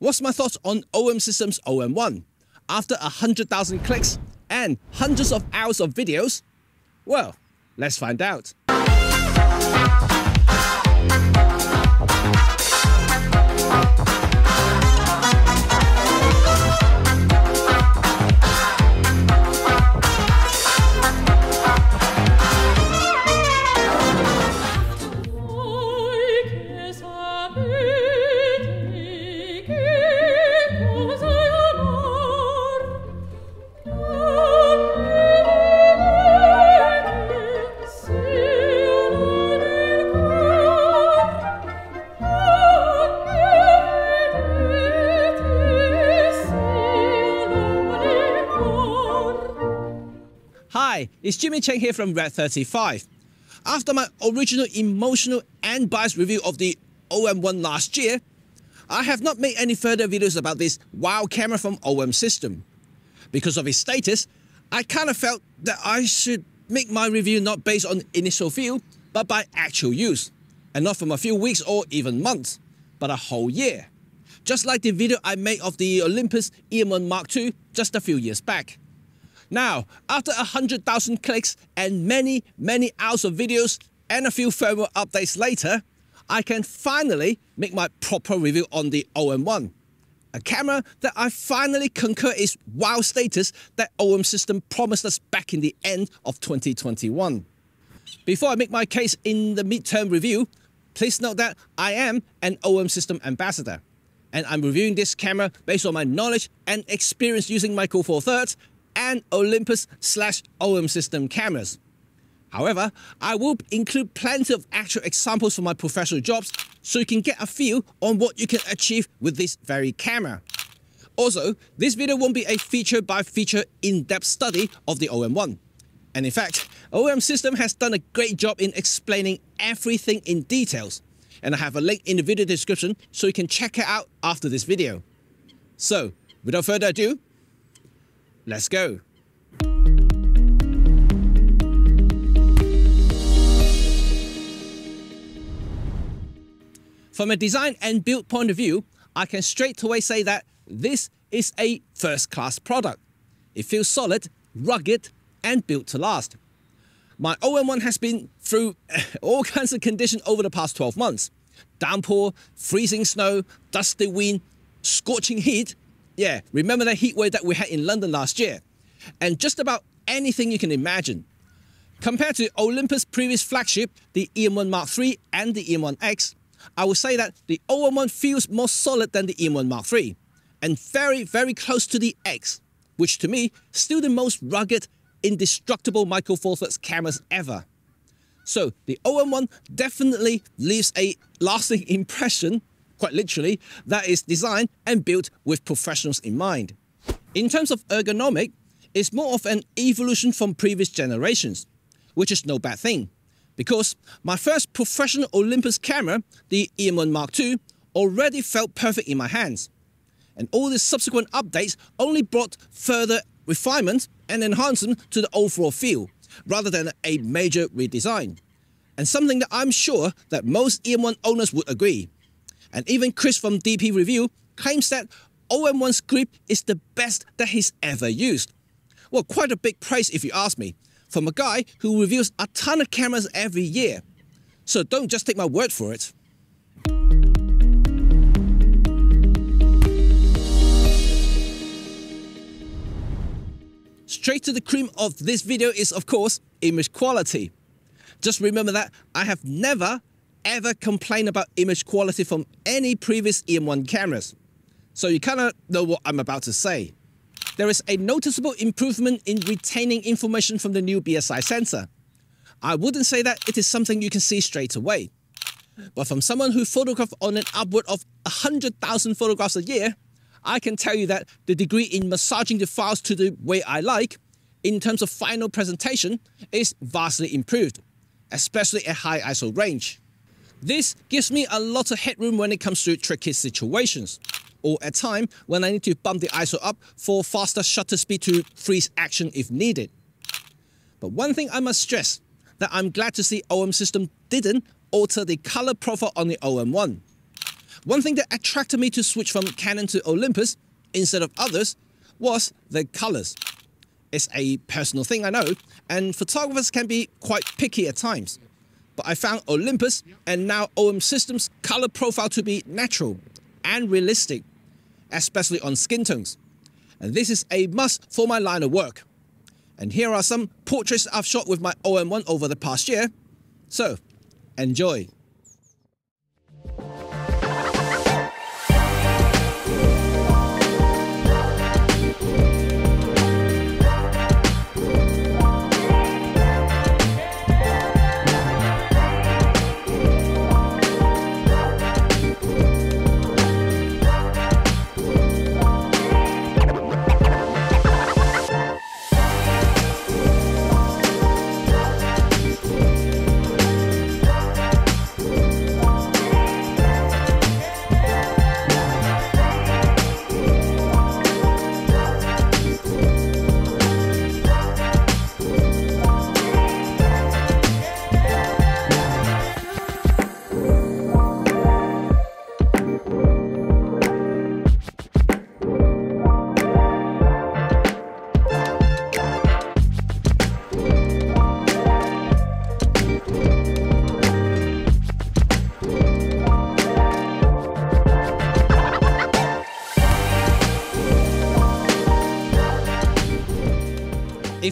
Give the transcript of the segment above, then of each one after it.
What's my thoughts on OM Systems OM1? After 100,000 clicks and hundreds of hours of videos? Well, let's find out. It's Jimmy Cheng here from Red 35. After my original emotional and biased review of the OM1 last year, I have not made any further videos about this wow camera from OM System. Because of its status, I kind of felt that I should make my review not based on initial feel, but by actual use, and not from a few weeks or even months, but a whole year. Just like the video I made of the Olympus EM1 Mark II just a few years back. Now, after 100,000 clicks and many, many hours of videos and a few firmware updates later, I can finally make my proper review on the OM1. A camera that I finally concur is wow status that OM system promised us back in the end of 2021. Before I make my case in the midterm review, please note that I am an OM system ambassador. And I'm reviewing this camera based on my knowledge and experience using Micro Four Thirds and Olympus slash OM system cameras. However, I will include plenty of actual examples from my professional jobs so you can get a feel on what you can achieve with this very camera. Also, this video won't be a feature by feature in-depth study of the OM1. And in fact, OM System has done a great job in explaining everything in details. And I have a link in the video description so you can check it out after this video. So, without further ado, Let's go. From a design and build point of view, I can straight away say that this is a first-class product. It feels solid, rugged, and built to last. My OM1 has been through all kinds of conditions over the past 12 months. Downpour, freezing snow, dusty wind, scorching heat, yeah, remember that heat wave that we had in London last year? And just about anything you can imagine. Compared to Olympus' previous flagship, the EM1 Mark III and the EM1X, I would say that the OM1 feels more solid than the EM1 Mark III, and very, very close to the X, which to me, still the most rugged, indestructible Micro Four Thirds cameras ever. So the OM1 definitely leaves a lasting impression quite literally, that is designed and built with professionals in mind. In terms of ergonomic, it's more of an evolution from previous generations, which is no bad thing. Because my first professional Olympus camera, the EM1 Mark II, already felt perfect in my hands. And all the subsequent updates only brought further refinement and enhancement to the overall feel, rather than a major redesign. And something that I'm sure that most EM1 owners would agree. And even Chris from DP Review claims that OM1's grip is the best that he's ever used. Well, quite a big praise if you ask me, from a guy who reviews a ton of cameras every year. So don't just take my word for it. Straight to the cream of this video is, of course, image quality. Just remember that I have never ever complained about image quality from any previous EM1 cameras. So you kind of know what I'm about to say. There is a noticeable improvement in retaining information from the new BSI sensor. I wouldn't say that it is something you can see straight away. But from someone who photographs on an upward of 100,000 photographs a year, I can tell you that the degree in massaging the files to the way I like, in terms of final presentation, is vastly improved, especially at high ISO range. This gives me a lot of headroom when it comes to tricky situations, or at time when I need to bump the ISO up for faster shutter speed to freeze action if needed. But one thing I must stress, that I'm glad to see OM system didn't alter the color profile on the OM1. one thing that attracted me to switch from Canon to Olympus instead of others was the colors. It's a personal thing, I know, and photographers can be quite picky at times. But I found Olympus and now OM Systems color profile to be natural and realistic, especially on skin tones. And this is a must for my line of work. And here are some portraits I've shot with my OM1 over the past year. So, enjoy.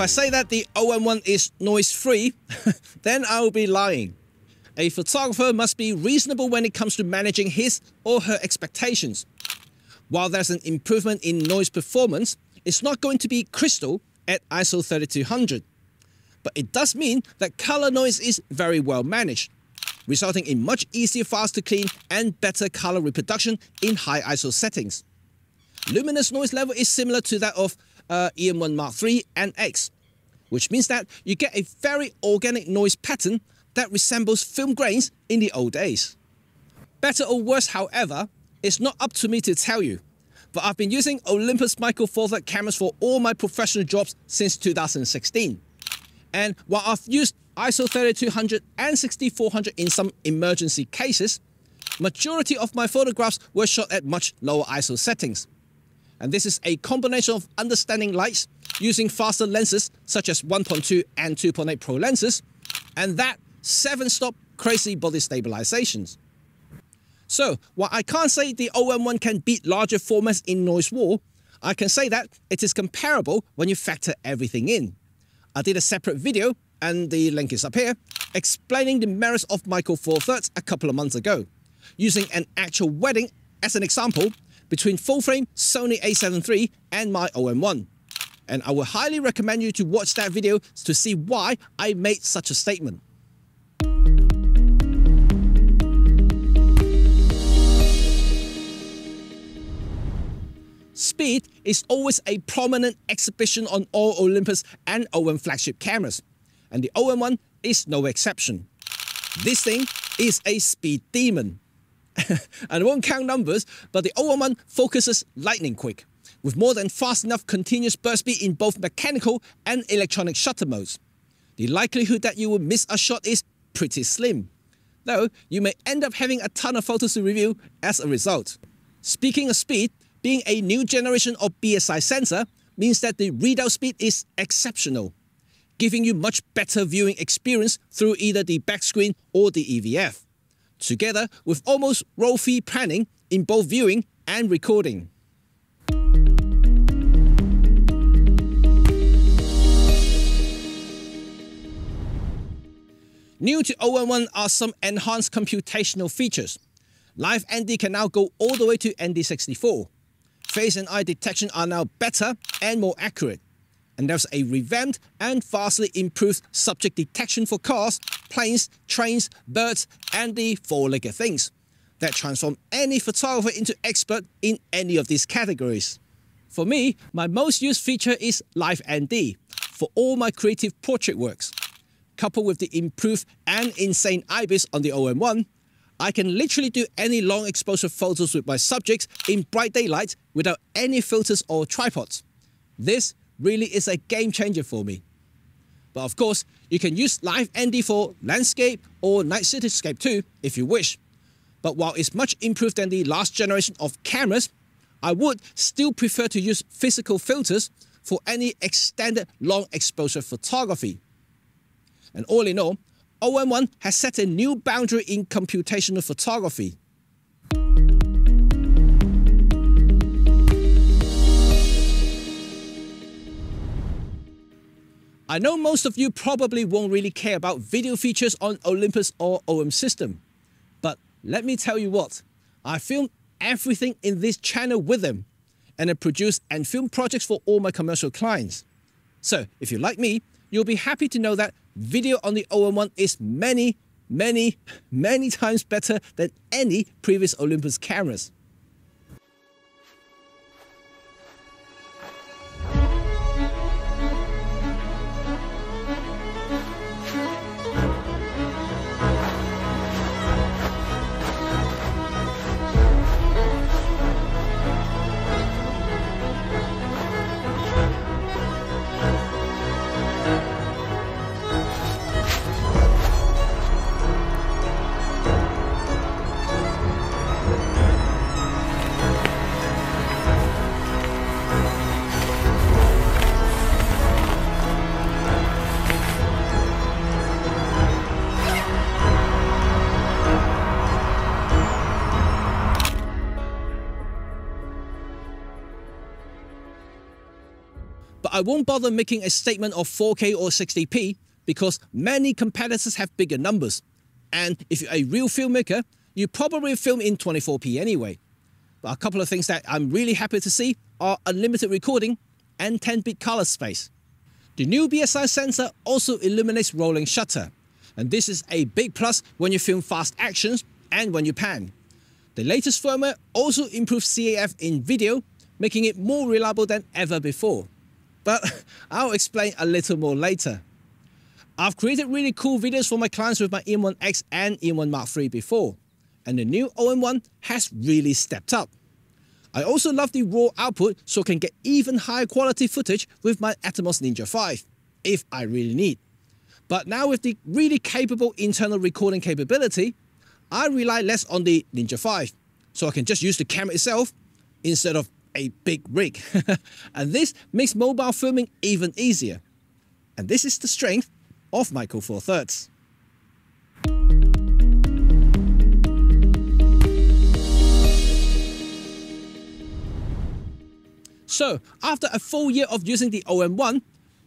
If I say that the OM1 is noise free, then I'll be lying. A photographer must be reasonable when it comes to managing his or her expectations. While there's an improvement in noise performance, it's not going to be crystal at ISO 3200. But it does mean that color noise is very well managed, resulting in much easier files to clean and better color reproduction in high ISO settings. Luminous noise level is similar to that of uh, EM1 Mark III and X, which means that you get a very organic noise pattern that resembles film grains in the old days. Better or worse, however, it's not up to me to tell you, but I've been using Olympus Micro Four Thirds cameras for all my professional jobs since 2016. And while I've used ISO 3200 and 6400 in some emergency cases, majority of my photographs were shot at much lower ISO settings. And this is a combination of understanding lights using faster lenses such as 1.2 and 2.8 Pro lenses, and that 7-stop crazy body stabilizations. So, while I can't say the OM1 can beat larger formats in noise war, I can say that it is comparable when you factor everything in. I did a separate video, and the link is up here, explaining the merits of Micro Four Thirds a couple of months ago, using an actual wedding as an example between full frame Sony a7 III and my OM1. And I would highly recommend you to watch that video to see why I made such a statement. Speed is always a prominent exhibition on all Olympus and OM flagship cameras, and the OM1 is no exception. This thing is a speed demon. I won't count numbers, but the OM1 focuses lightning quick, with more than fast enough continuous burst speed in both mechanical and electronic shutter modes. The likelihood that you will miss a shot is pretty slim, though you may end up having a ton of photos to review as a result. Speaking of speed, being a new generation of BSI sensor means that the readout speed is exceptional, giving you much better viewing experience through either the back screen or the EVF together with almost roll-free panning in both viewing and recording. New to OM1 are some enhanced computational features. Live ND can now go all the way to ND64. Face and eye detection are now better and more accurate and there's a revamped and vastly improved subject detection for cars, planes, trains, birds, and the four-legged things that transform any photographer into expert in any of these categories. For me, my most used feature is Live ND for all my creative portrait works. Coupled with the improved and insane IBIS on the OM1, I can literally do any long exposure photos with my subjects in bright daylight without any filters or tripods. This really is a game changer for me. But of course, you can use Live ND for landscape or night cityscape too if you wish. but while it's much improved than the last generation of cameras, I would still prefer to use physical filters for any extended long exposure photography. And all in all, OM1 has set a new boundary in computational photography. I know most of you probably won't really care about video features on Olympus or OM system, but let me tell you what, I filmed everything in this channel with them, and I produce and film projects for all my commercial clients. So if you like me, you'll be happy to know that video on the OM1 is many, many, many times better than any previous Olympus cameras. But I won't bother making a statement of 4K or 60p because many competitors have bigger numbers. And if you're a real filmmaker, you probably film in 24p anyway. But a couple of things that I'm really happy to see are unlimited recording and 10-bit color space. The new BSI sensor also illuminates rolling shutter, and this is a big plus when you film fast actions and when you pan. The latest firmware also improves CAF in video, making it more reliable than ever before but I'll explain a little more later. I've created really cool videos for my clients with my M1X and M1 Mark III before, and the new OM1 has really stepped up. I also love the raw output so I can get even higher quality footage with my Atomos Ninja 5, if I really need. But now with the really capable internal recording capability, I rely less on the Ninja 5, so I can just use the camera itself instead of a big rig. and this makes mobile filming even easier. And this is the strength of Micro Four Thirds. So, after a full year of using the OM1,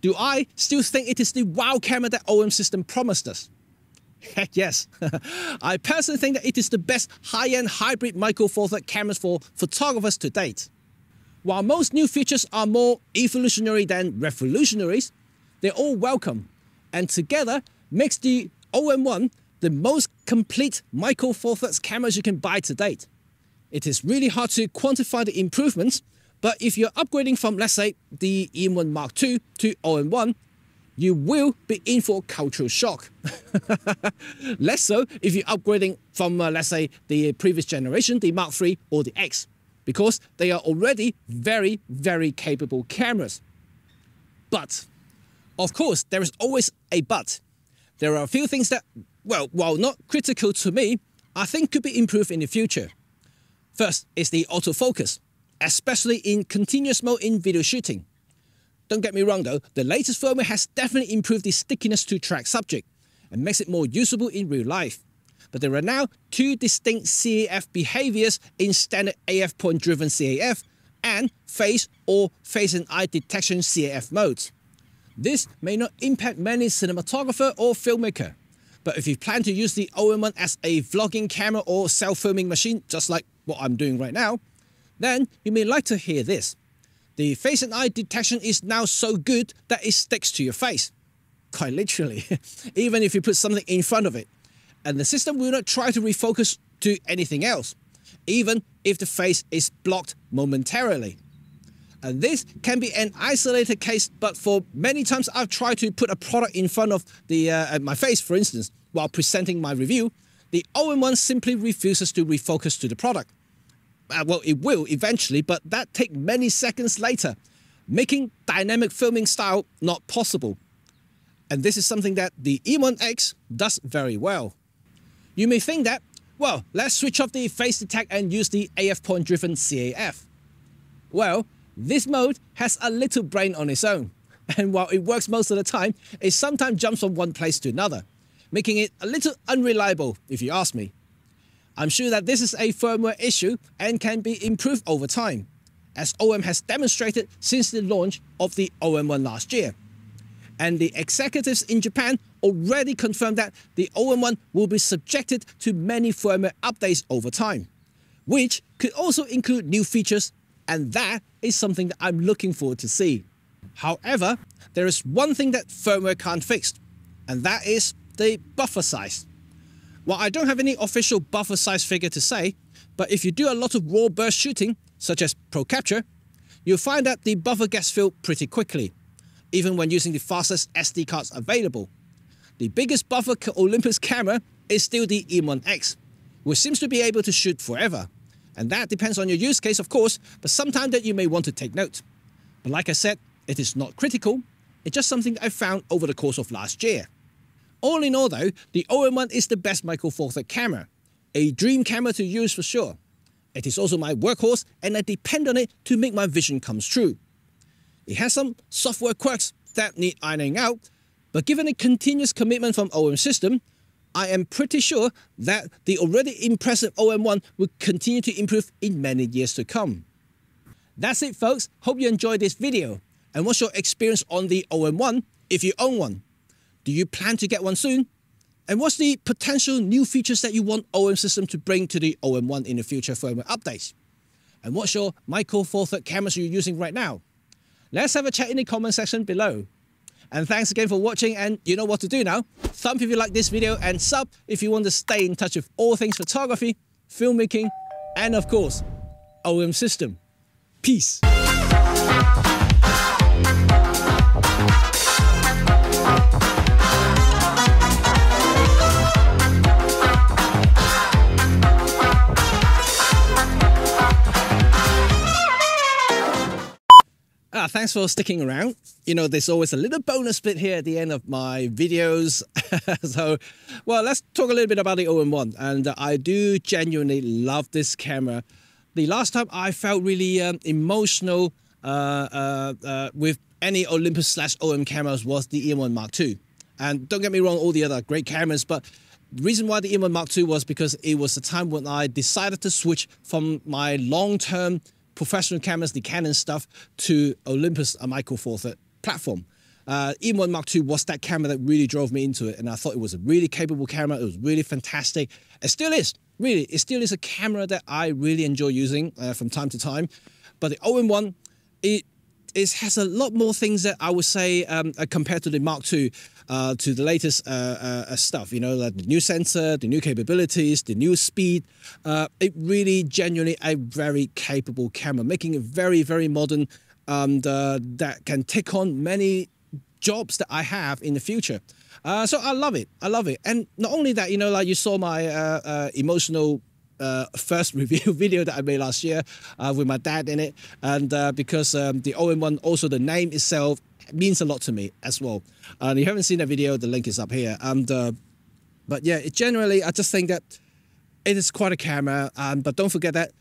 do I still think it is the wow camera that OM system promised us? Heck yes. I personally think that it is the best high-end hybrid Micro Four Thirds cameras for photographers to date. While most new features are more evolutionary than revolutionaries, they're all welcome, and together makes the OM1 the most complete Micro Four Thirds cameras you can buy to date. It is really hard to quantify the improvements, but if you're upgrading from, let's say, the EM1 Mark II to OM1, you will be in for cultural shock. Less so if you're upgrading from, uh, let's say, the previous generation, the Mark III or the X because they are already very, very capable cameras. But, of course, there is always a but. There are a few things that, well, while not critical to me, I think could be improved in the future. First is the autofocus, especially in continuous mode in video shooting. Don't get me wrong though, the latest firmware has definitely improved the stickiness to track subject and makes it more usable in real life but there are now two distinct CAF behaviors in standard AF point driven CAF and face or face and eye detection CAF modes. This may not impact many cinematographer or filmmaker, but if you plan to use the OM1 as a vlogging camera or self-filming machine, just like what I'm doing right now, then you may like to hear this. The face and eye detection is now so good that it sticks to your face. Quite literally, even if you put something in front of it and the system will not try to refocus to anything else, even if the face is blocked momentarily. And this can be an isolated case, but for many times I've tried to put a product in front of the uh, my face, for instance, while presenting my review, the OM1 simply refuses to refocus to the product. Uh, well, it will eventually, but that take many seconds later, making dynamic filming style not possible. And this is something that the E1X does very well. You may think that, Well, let's switch off the face detect and use the AF point driven CAF. Well, this mode has a little brain on its own, and while it works most of the time, it sometimes jumps from one place to another, making it a little unreliable if you ask me. I'm sure that this is a firmware issue and can be improved over time, as OM has demonstrated since the launch of the OM1 last year. And the executives in Japan already confirmed that the OM1 will be subjected to many firmware updates over time, which could also include new features, and that is something that I'm looking forward to see. However, there is one thing that firmware can't fix, and that is the buffer size. While I don't have any official buffer size figure to say, but if you do a lot of raw burst shooting, such as Pro Capture, you'll find that the buffer gets filled pretty quickly, even when using the fastest SD cards available. The biggest buffer Olympus camera is still the EM1X, which seems to be able to shoot forever. And that depends on your use case, of course, but sometimes that you may want to take note. But like I said, it is not critical, it's just something I found over the course of last year. All in all though, the OM1 is the best Micro Four Third camera. A dream camera to use for sure. It is also my workhorse and I depend on it to make my vision comes true. It has some software quirks that need ironing out, but given a continuous commitment from OM system, I am pretty sure that the already impressive OM1 will continue to improve in many years to come. That's it folks, hope you enjoyed this video. And what's your experience on the OM1 if you own one? Do you plan to get one soon? And what's the potential new features that you want OM system to bring to the OM1 in the future firmware updates? And what's your Micro Four Third cameras you're using right now? Let's have a chat in the comment section below. And thanks again for watching and you know what to do now. Thumb if you like this video and sub if you want to stay in touch with all things photography, filmmaking, and of course, OM system. Peace. Thanks for sticking around. You know, there's always a little bonus bit here at the end of my videos. so, well, let's talk a little bit about the OM1. And I do genuinely love this camera. The last time I felt really um, emotional uh, uh, uh with any Olympus slash OM cameras was the EM1 Mark II. And don't get me wrong, all the other great cameras, but the reason why the EM1 Mark II was because it was the time when I decided to switch from my long-term professional cameras, the Canon stuff, to Olympus, a Micro Four Third platform. Uh, EM1 Mark II was that camera that really drove me into it, and I thought it was a really capable camera. It was really fantastic. It still is, really. It still is a camera that I really enjoy using uh, from time to time. But the OM1, it it has a lot more things that I would say um, compared to the Mark II, uh, to the latest uh, uh, uh, stuff. You know, like the new sensor, the new capabilities, the new speed. Uh, it really, genuinely, a very capable camera, making it very, very modern, and that can take on many jobs that I have in the future. so I love it. I love it. And not only that, you know, like you saw my emotional uh, first review video that I made last year uh, with my dad in it, and uh, because um, the OM1 also the name itself means a lot to me as well. And if you haven't seen that video, the link is up here. And uh, but yeah, it generally I just think that it is quite a camera, um, but don't forget that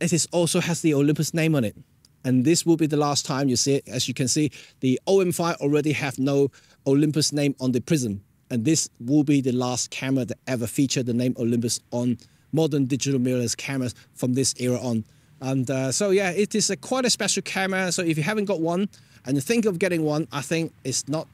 it is also has the Olympus name on it. And this will be the last time you see it. As you can see, the OM5 already have no Olympus name on the Prism. And this will be the last camera that ever featured the name Olympus on modern digital mirrorless cameras from this era on. And uh, so yeah, it is a quite a special camera. So if you haven't got one and you think of getting one, I think it's not,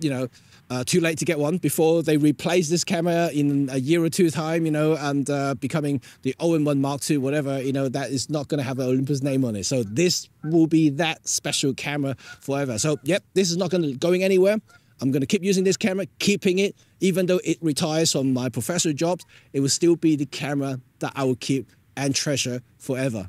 you know, uh, too late to get one before they replace this camera in a year or two time, you know, and uh, becoming the OM1 Mark II, whatever, you know, that is not going to have an Olympus name on it. So this will be that special camera forever. So yep, this is not going to going anywhere. I'm going to keep using this camera, keeping it, even though it retires from my professional jobs, it will still be the camera that I will keep and treasure forever.